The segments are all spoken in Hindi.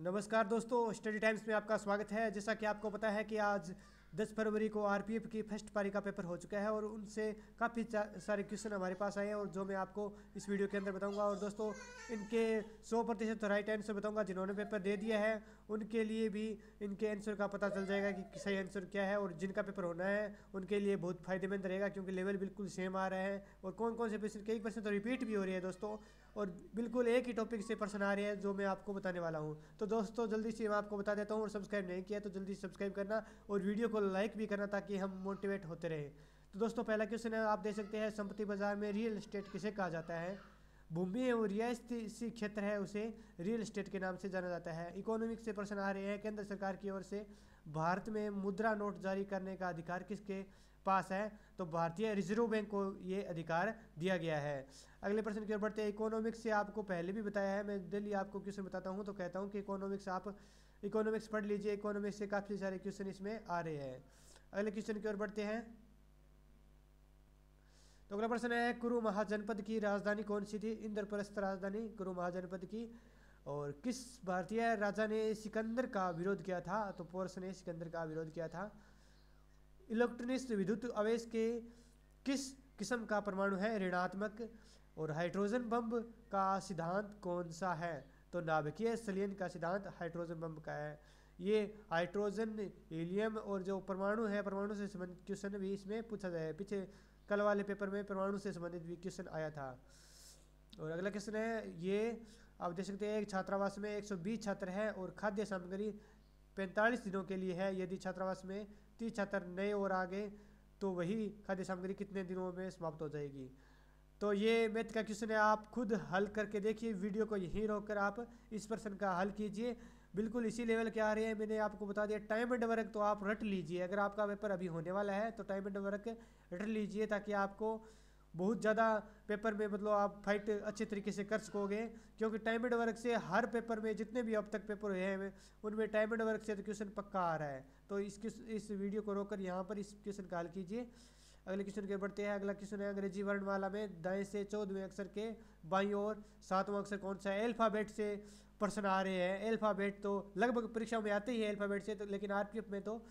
नमस्कार दोस्तों, स्टडी टाइम्स में आपका स्वागत है। जैसा कि आपको पता है कि आज 10 फरवरी को आरपीएफ की फ़र्स्ट पारी का पेपर हो चुका है और उनसे काफ़ी सारे क्वेश्चन हमारे पास आए हैं और जो मैं आपको इस वीडियो के अंदर बताऊँगा। और दोस्तों, इनके 100 प्रतिशत राइट आंसर बताऊँगा जिन्होंने पेपर दे दिया है। उनके लिए भी इनके आंसर का पता चल जाएगा कि सही आंसर क्या है और जिनका पेपर होना है, उनके लिए बहुत फ़ायदेमंद रहेगा क्योंकि लेवल बिल्कुल सेम आ रहे हैं। और कौन कौन से क्वेश्चन कई क्वेश्चन तो रिपीट भी हो रही है दोस्तों। और बिल्कुल एक ही टॉपिक से प्रश्न आ रहे हैं जो मैं आपको बताने वाला हूँ। तो दोस्तों, जल्दी से मैं आपको बता देता हूँ और सब्सक्राइब नहीं किया तो जल्दी से सब्सक्राइब करना और वीडियो को लाइक भी करना ताकि हम मोटिवेट होते रहें। तो दोस्तों, पहला क्वेश्चन है, आप देख सकते हैं, संपत्ति बाज़ार में रियल इस्टेट किसे कहा जाता है? भूमि है वो रियायती क्षेत्र है उसे रियल इस्टेट के नाम से जाना जाता है। इकोनॉमिक से प्रश्न आ रहे हैं, केंद्र सरकार की ओर से, भारत में मुद्रा नोट जारी करने का अधिकार किसके? पास है तो भारतीय रिज़र्व बैंक को ये अधिकार दिया गया है। अगले प्रश्न की ओर बढ़ते हैं। इकोनॉमिक्स से आपको पहले भी बताया है। मैं डेली आपको क्वेश्चन बताता हूँ तो कहता हूँ कि इकोनॉमिक्स आप इकोनॉमिक्स पढ़ लीजिए। इकोनॉमिक्स से काफ़ी सारे क्वेश्चन इसमें आ रहे हैं। अगले क्वेश्चन की ओर बढ़ते हैं। तो अगला प्रश्न है, कुरु महाजनपद की राजधानी कौन सी थी? इंद्रप्रस्थ राजधानी, कुरु महाजनपद की। और किस भारतीय राजा ने सिकंदर का विरोध किया था? तो पोर्स ने सिकंदर का विरोध किया था। इलेक्ट्रॉनिक्स विद्युत आवेश के किस किस्म का परमाणु है? ऋणात्मक और हाइड्रोजन बम का सिद्धांत कौन सा है? तो नाभिकीय सलियन का सिद्धांत हाइड्रोजन बम का है। ये हाइड्रोजन, हीलियम और जो परमाणु है, परमाणु से संबंधित क्वेश्चन भी इसमें पूछा जाए पीछे कल वाले पेपर में परमाणु से संबंधित भी क्वेश्चन आया था। और अगला क्वेश्चन है, ये आप देख सकते हैं, एक छात्रावास में 120 छात्र हैं और खाद्य सामग्री 45 दिनों के लिए है। यदि छात्रावास में तीस छात्र नए और आगे तो वही खाद्य सामग्री कितने दिनों में समाप्त हो जाएगी? तो ये मैथ का क्वेश्चन है। आप खुद हल करके देखिए। वीडियो को यहीं रोक कर आप इस प्रश्न का हल कीजिए। बिल्कुल इसी लेवल के आ रहे हैं। मैंने आपको बता दिया, टाइम एंड वर्क तो आप रट लीजिए। अगर आपका पेपर अभी होने वाला है तो टाइम एंड वर्क रट लीजिए ताकि आपको बहुत ज़्यादा पेपर में मतलब आप फाइट अच्छे तरीके से कर सकोगे, क्योंकि टाइम एंड वर्क से हर पेपर में जितने भी अब तक पेपर हुए हैं, उनमें टाइम एंड वर्क से तो क्वेश्चन पक्का आ रहा है। तो इस इस वीडियो को रोककर यहाँ पर इस क्वेश्चन का हल कीजिए। अगले क्वेश्चन के बढ़ते हैं। अगला क्वेश्चन है अंग्रेज़ी वर्णमाला में दाएँ से चौदहवें अक्षर के बाई और सातवां अक्षर कौन सा है? एल्फाबेट से प्रश्न आ रहे हैं। एल्फाबेट तो लगभग परीक्षा में आते ही है एल्फाबेट से तो लेकिन आरपीएफ में तो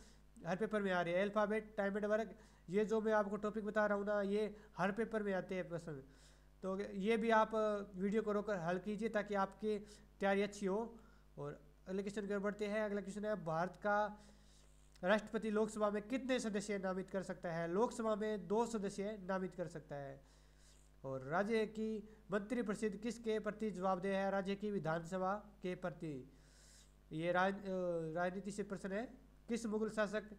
हर पेपर में आ रही है। अल्फ़ाबेट टाइम एंड वर्क ये जो मैं आपको टॉपिक बता रहा हूँ ना, ये हर पेपर में आते हैं प्रश्न। तो ये भी आप वीडियो को रोकर हल कीजिए ताकि आपकी तैयारी अच्छी हो। और अगले क्वेश्चन की ओर बढ़ते हैं। अगला क्वेश्चन है, भारत का राष्ट्रपति लोकसभा में कितने सदस्य नामित कर सकता है? लोकसभा में दो सदस्य नामित कर सकता है। और राज्य की मंत्री परिषद किसके प्रति जवाबदेह है? राज्य की विधानसभा के प्रति। ये राज राजनीति से प्रश्न है। किस मुगल शासक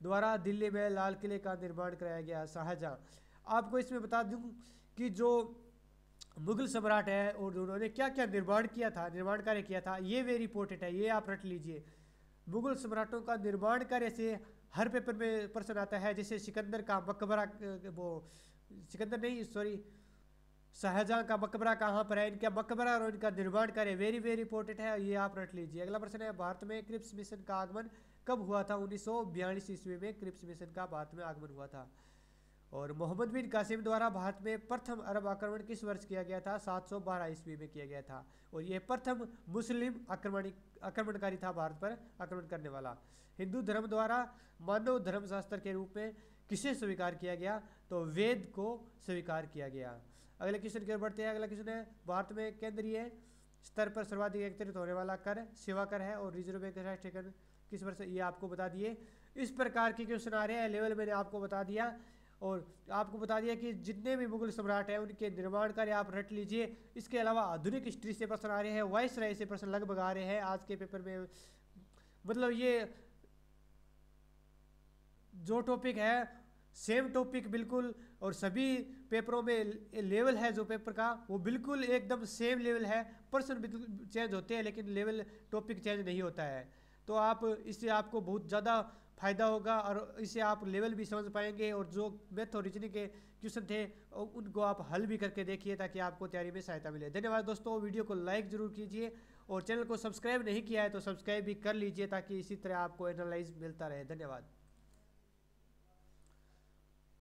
द्वारा दिल्ली में लाल किले का निर्माण कराया गया? शाहजहां। आपको इसमें बता दूँ कि जो मुगल सम्राट है, और उन्होंने क्या क्या निर्माण किया था, निर्माण कार्य किया था, ये वेरी इंपॉर्टेंट है, ये आप रट लीजिए। मुगल सम्राटों का निर्माण कार्य से हर पेपर में प्रश्न आता है, जैसे सिकंदर का मकबरा वो, सिकंदर नहीं सॉरी शाहजहां का मकबरा कहाँ पर है? इनका मकबरा और इनका निर्माण कार्य वेरी वेरी इंपॉर्टेंट है। ये आप रट लीजिए। अगला प्रश्न है, भारत में क्रिप्स मिशन का आगमन कब हुआ था? उन्नीस ईस्वी में क्रिप्स मिशन का भारत में आगमन हुआ था। और मोहम्मद बिन कासिम द्वारा भारत में प्रथम अरब आक्रमण किस वर्ष किया गया था? 712 ईस्वी में किया गया था। और यह प्रथम मुस्लिम आक्रमणी आक्रमणकारी था भारत पर आक्रमण करने वाला। हिंदू धर्म द्वारा मानव धर्मशास्त्र के रूप में किसे स्वीकार किया गया? तो वेद को स्वीकार किया गया। अगले क्वेश्चन की ओर बढ़ते हैं। अगला क्वेश्चन है, भारत में केंद्रीय स्तर पर सर्वाधिक एकत्रित होने वाला कर, सेवा कर है और रिज़र्व बैंक राष्ट्रीय कर, किस वर्ष ये आपको बता दिए। इस प्रकार के क्वेश्चन आ रहे हैं, लेवल मैंने आपको बता दिया और आपको बता दिया कि जितने भी मुगल सम्राट हैं, उनके निर्माण कार्य आप रट लीजिए। इसके अलावा आधुनिक हिस्ट्री से प्रश्न आ रहे हैं, वाइस राय से प्रश्न लगभग आ रहे हैं। आज के पेपर में मतलब ये जो टॉपिक है सेम टॉपिक बिल्कुल, और सभी पेपरों में लेवल है जो पेपर का, वो बिल्कुल एकदम सेम लेवल है। प्रश्न चेंज होते हैं, लेकिन लेवल, टॉपिक चेंज नहीं होता है। तो आप, इससे आपको बहुत ज़्यादा फ़ायदा होगा, और इससे आप लेवल भी समझ पाएँगे, और जो मैथ और रीजनिंग के क्वेश्चन थे उनको आप हल भी करके देखिए, ताकि आपको तैयारी में सहायता मिले। धन्यवाद दोस्तों, वीडियो को लाइक ज़रूर कीजिए, और चैनल को सब्सक्राइब नहीं किया है तो सब्सक्राइब भी कर लीजिए, ताकि इसी तरह आपको एनालाइज मिलता रहे। धन्यवाद।